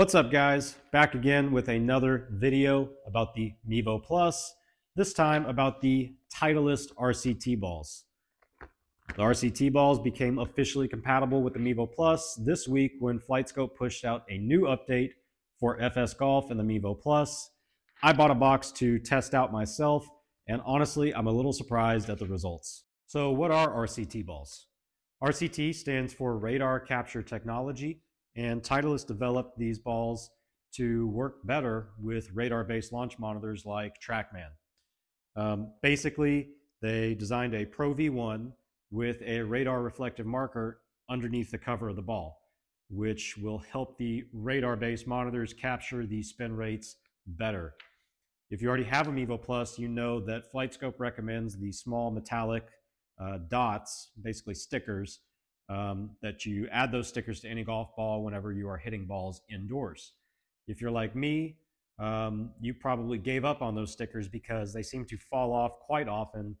What's up guys? Back again with another video about the Mevo Plus, this time about the Titleist RCT balls. The RCT balls became officially compatible with the Mevo Plus this week when FlightScope pushed out a new update for FS Golf and the Mevo Plus. I bought a box to test out myself, and honestly, I'm a little surprised at the results. So what are RCT balls? RCT stands for Radar Capture Technology, and Titleist developed these balls to work better with radar-based launch monitors like TrackMan. Um, basically, they designed a Pro V1 with a radar reflective marker underneath the cover of the ball, which will help the radar-based monitors capture the spin rates better. If you already have a Mevo Plus, you know that FlightScope recommends the small metallic uh, dots, basically stickers, um, that you add those stickers to any golf ball whenever you are hitting balls indoors. If you're like me, um, you probably gave up on those stickers because they seem to fall off quite often.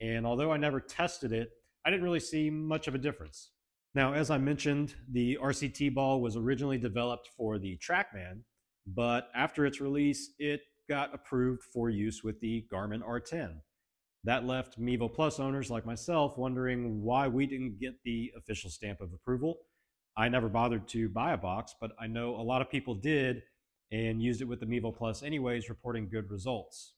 And although I never tested it, I didn't really see much of a difference. Now, as I mentioned, the RCT ball was originally developed for the TrackMan, but after its release, it got approved for use with the Garmin R10. That left Mevo Plus owners like myself wondering why we didn't get the official stamp of approval. I never bothered to buy a box, but I know a lot of people did and used it with the Mevo Plus anyways, reporting good results.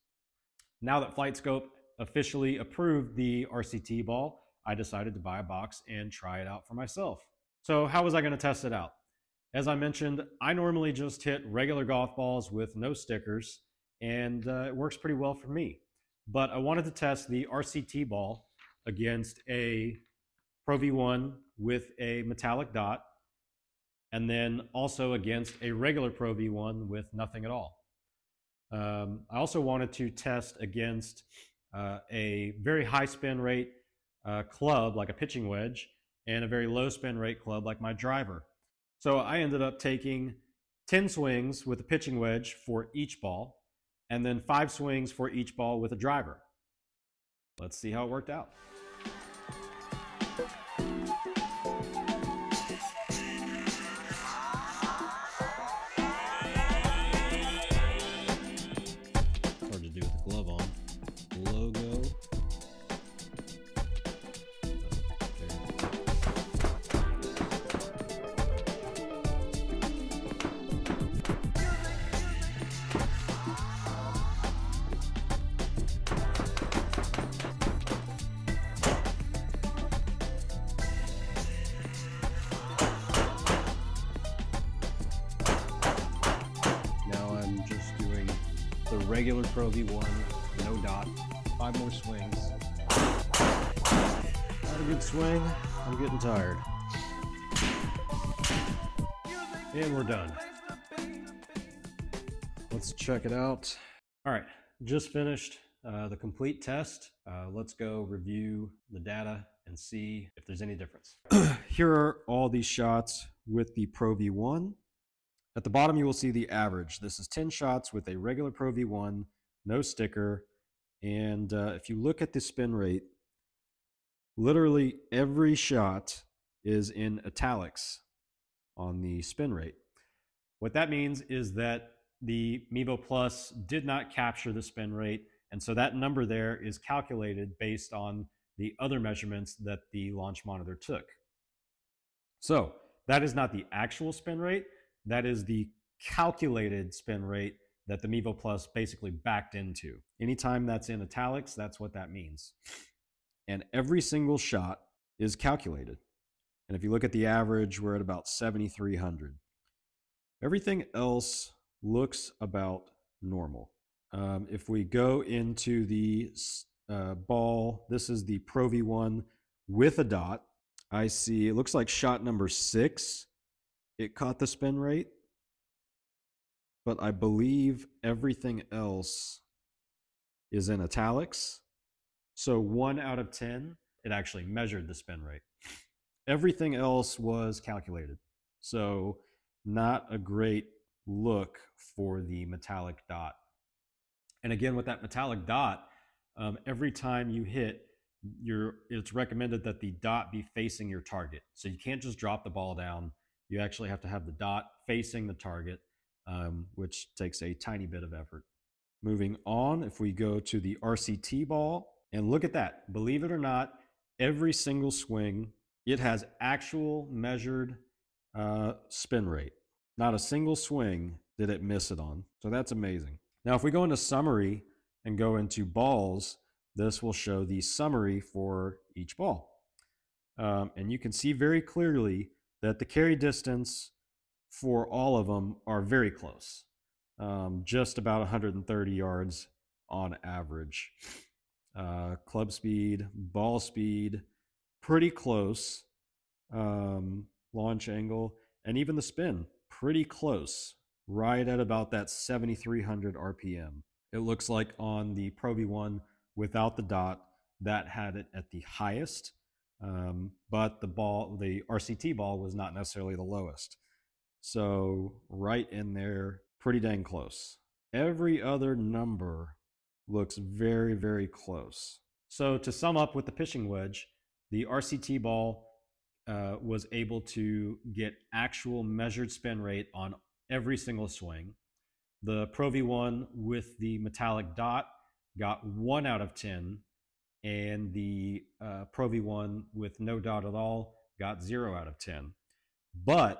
Now that FlightScope officially approved the RCT ball, I decided to buy a box and try it out for myself. So how was I going to test it out? As I mentioned, I normally just hit regular golf balls with no stickers, and uh, it works pretty well for me but I wanted to test the RCT ball against a Pro V1 with a metallic dot, and then also against a regular Pro V1 with nothing at all. Um, I also wanted to test against uh, a very high spin rate uh, club, like a pitching wedge, and a very low spin rate club, like my driver. So I ended up taking 10 swings with a pitching wedge for each ball, and then five swings for each ball with a driver. Let's see how it worked out. Regular Pro V1, no dot, five more swings. Not a good swing, I'm getting tired. And we're done. Let's check it out. All right, just finished uh, the complete test. Uh, let's go review the data and see if there's any difference. Here are all these shots with the Pro V1 at the bottom, you will see the average. This is 10 shots with a regular Pro V1, no sticker. And uh, if you look at the spin rate, literally every shot is in italics on the spin rate. What that means is that the Mevo Plus did not capture the spin rate. And so that number there is calculated based on the other measurements that the launch monitor took. So that is not the actual spin rate. That is the calculated spin rate that the Mevo Plus basically backed into. Anytime that's in italics, that's what that means. And every single shot is calculated. And if you look at the average, we're at about 7,300. Everything else looks about normal. Um, if we go into the uh, ball, this is the Pro V1 with a dot. I see it looks like shot number six it caught the spin rate, but I believe everything else is in italics. So one out of 10, it actually measured the spin rate. Everything else was calculated. So not a great look for the metallic dot. And again, with that metallic dot, um, every time you hit, you it's recommended that the dot be facing your target. So you can't just drop the ball down you actually have to have the dot facing the target. um, which takes a tiny bit of effort. Moving on, if we go to the RCT ball and look at that, believe it or not, every single swing, it has actual measured uh, spin rate. Not a single swing did it miss it on. So that's amazing. Now, if we go into summary and go into balls, this will show the summary for each ball. Um, and you can see very clearly that the carry distance for all of them are very close, um, just about 130 yards on average. Uh, club speed, ball speed, pretty close. Um, launch angle, and even the spin, pretty close, right at about that 7,300 RPM. It looks like on the Pro V1 without the dot, that had it at the highest, um, but the ball, the RCT ball, was not necessarily the lowest. So right in there, pretty dang close. Every other number looks very, very close. So to sum up with the pitching wedge, the RCT ball uh, was able to get actual measured spin rate on every single swing. The Pro V1 with the metallic dot got one out of 10, and the uh, Pro V1 with no dot at all got zero out of 10. But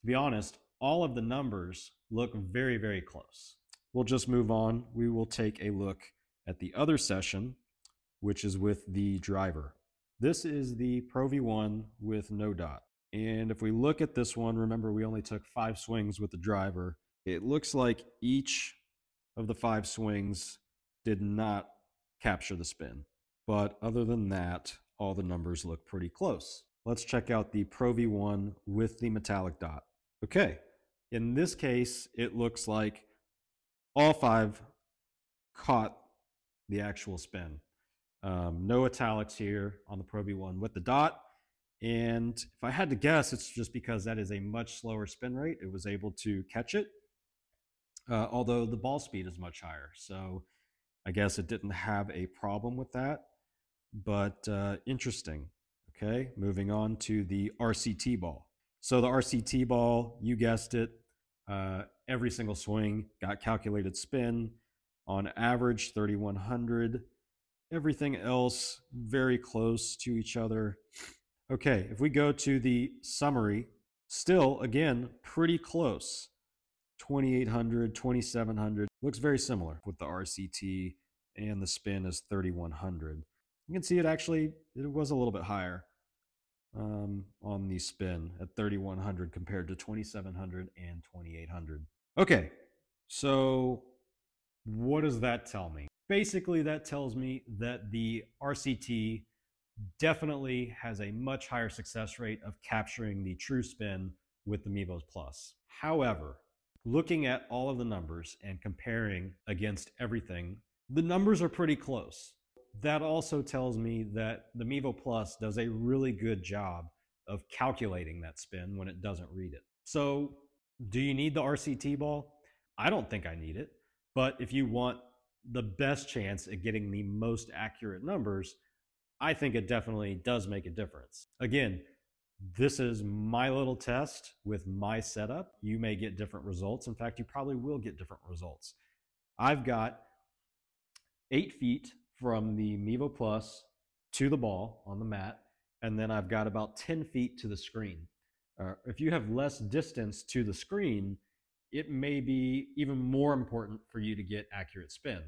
to be honest, all of the numbers look very, very close. We'll just move on. We will take a look at the other session, which is with the driver. This is the Pro V1 with no dot. And if we look at this one, remember we only took five swings with the driver. It looks like each of the five swings did not capture the spin. But other than that, all the numbers look pretty close. Let's check out the Pro V1 with the metallic dot. Okay, in this case, it looks like all five caught the actual spin. Um, no italics here on the Pro V1 with the dot. And if I had to guess, it's just because that is a much slower spin rate. It was able to catch it, uh, although the ball speed is much higher. So I guess it didn't have a problem with that. But uh, interesting. Okay, moving on to the RCT ball. So the RCT ball, you guessed it, uh, every single swing got calculated spin on average 3100. Everything else very close to each other. Okay, if we go to the summary, still again pretty close. 2800, 2700 looks very similar with the RCT and the spin is 3100. You can see it actually it was a little bit higher um, on the spin at 3100 compared to 2700 and 2800. Okay, so what does that tell me? Basically, that tells me that the RCT definitely has a much higher success rate of capturing the true spin with the Mevos Plus. However, looking at all of the numbers and comparing against everything, the numbers are pretty close that also tells me that the Mevo Plus does a really good job of calculating that spin when it doesn't read it. So, do you need the RCT ball? I don't think I need it. But if you want the best chance at getting the most accurate numbers, I think it definitely does make a difference. Again, this is my little test with my setup. You may get different results. In fact, you probably will get different results. I've got eight feet from the Mevo Plus to the ball on the mat, and then I've got about 10 feet to the screen. Uh, if you have less distance to the screen, it may be even more important for you to get accurate spin.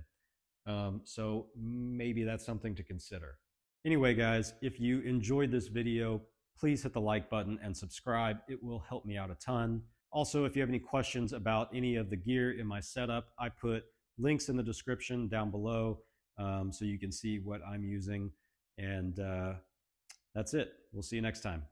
Um, so maybe that's something to consider. Anyway, guys, if you enjoyed this video, please hit the like button and subscribe. It will help me out a ton. Also, if you have any questions about any of the gear in my setup, I put links in the description down below um, so you can see what I'm using. And uh, that's it. We'll see you next time.